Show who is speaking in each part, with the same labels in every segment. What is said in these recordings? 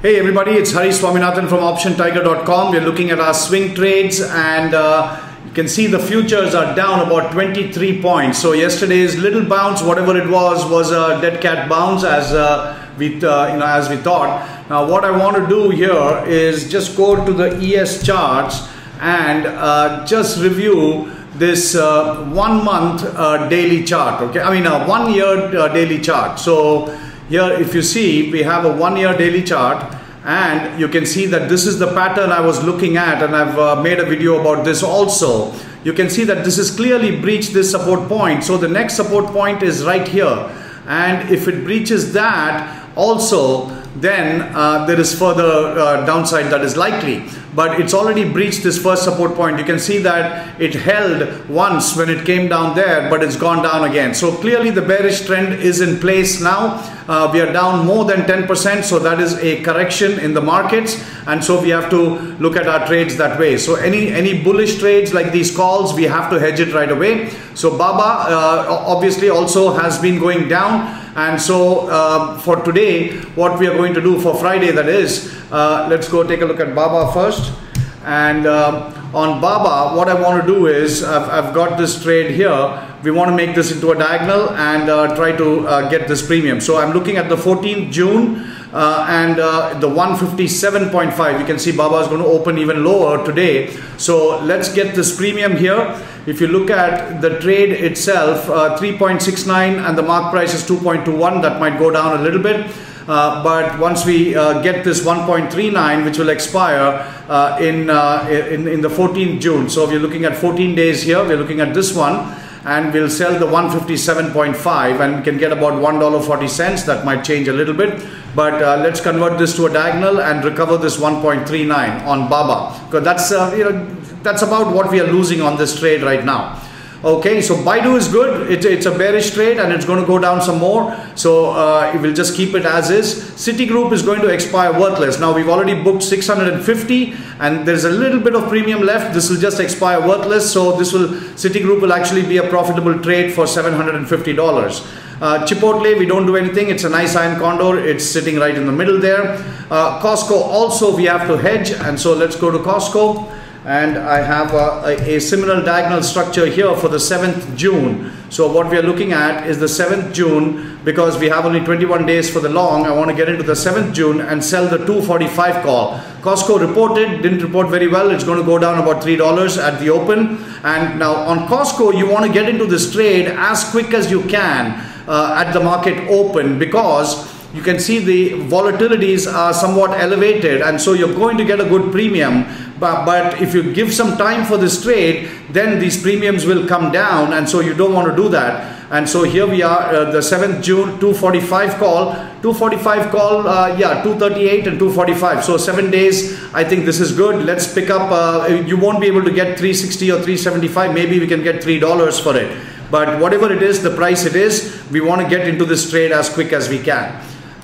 Speaker 1: Hey everybody, it's Hari Swaminathan from OptionTiger.com. We're looking at our swing trades and uh, you can see the futures are down about 23 points. So yesterday's little bounce, whatever it was, was a dead cat bounce as uh, we, uh, you know, as we thought. Now what I want to do here is just go to the ES charts and uh, just review this uh, one month uh, daily chart. Okay, I mean a one year daily chart. So here if you see we have a one year daily chart and you can see that this is the pattern I was looking at and I've uh, made a video about this also. You can see that this is clearly breached this support point. So the next support point is right here. And if it breaches that also then uh, there is further uh, downside that is likely but it's already breached this first support point. You can see that it held once when it came down there but it's gone down again. So clearly the bearish trend is in place now. Uh, we are down more than 10% so that is a correction in the markets. And so we have to look at our trades that way. So any any bullish trades like these calls we have to hedge it right away. So baba uh, obviously also has been going down and so uh, for today, what we are going to do for Friday, that is, uh, let's go take a look at Baba first. And uh, on Baba, what I want to do is, I've, I've, got this trade here. We want to make this into a diagonal and uh, try to uh, get this premium. So I'm looking at the 14th June uh, and uh, the 157.5 you can see Baba is going to open even lower today. So let's get this premium here. If you look at the trade itself uh, 3.69 and the mark price is 2.21 that might go down a little bit. Uh, but once we uh, get this 1.39 which will expire uh, in, in, in the 14th June. So we're looking at 14 days here. We're looking at this one and we'll sell the 157.5 and can get about $1.40 that might change a little bit but uh, let's convert this to a diagonal and recover this 1.39 on Baba. Because that's uh, you know that's about what we are losing on this trade right now Okay, so Baidu is good. It, it's a bearish trade and it's going to go down some more. So uh, we'll just keep it as is. Citigroup is going to expire worthless. Now we've already booked 650 and there's a little bit of premium left. This will just expire worthless. So this will Citigroup will actually be a profitable trade for $750. Uh, Chipotle, we don't do anything. It's a nice iron condor. It's sitting right in the middle there. Uh, Costco also we have to hedge. And so let's go to Costco and I have a, a, similar diagonal structure here for the 7th June. So what we are looking at is the 7th June because we have only 21 days for the long. I want to get into the 7th June and sell the 245 call. Costco reported, didn't report very well. It's going to go down about $3 at the open. And now on Costco, you want to get into this trade as quick as you can uh, at the market open because you can see the volatilities are somewhat elevated and so you're going to get a good premium. But, but if you give some time for this trade then these premiums will come down and so you don't want to do that. And so here we are uh, the 7th June 245 call. 245 call uh, yeah 238 and 245 so seven days I think this is good. Let's pick up uh, you won't be able to get 360 or 375 maybe we can get three dollars for it. But whatever it is the price it is we want to get into this trade as quick as we can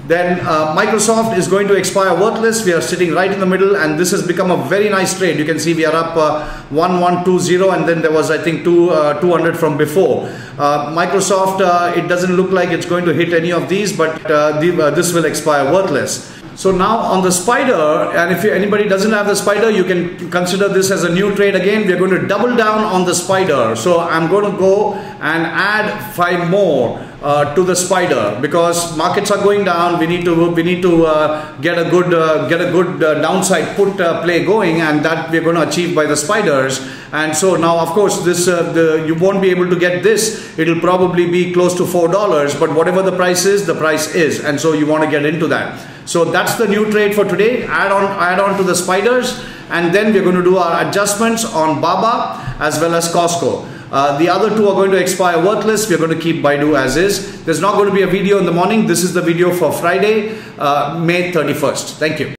Speaker 1: then uh, Microsoft is going to expire worthless. We are sitting right in the middle and this has become a very nice trade. You can see we are up uh, 1120 and then there was I think two, uh, 200 from before. Uh, Microsoft, uh, it doesn't look like it's going to hit any of these but uh, the, this will expire worthless. So now on the spider, and if anybody doesn't have the spider, you can consider this as a new trade again. We're going to double down on the spider. So I'm going to go and add five more uh, to the spider because markets are going down. We need to we need to uh, get a good uh, get a good uh, downside put uh, play going, and that we're going to achieve by the spiders. And so now, of course, this the you won't be able to get this. It'll probably be close to four dollars, but whatever the price is, the price is, and so you want to get into that. So that's the new trade for today. Add on, add on to the spiders and then we're going to do our adjustments on Baba as well as Costco. Uh, the other two are going to expire worthless. We're going to keep Baidu as is. There's not going to be a video in the morning. This is the video for Friday, uh, May 31st. Thank you.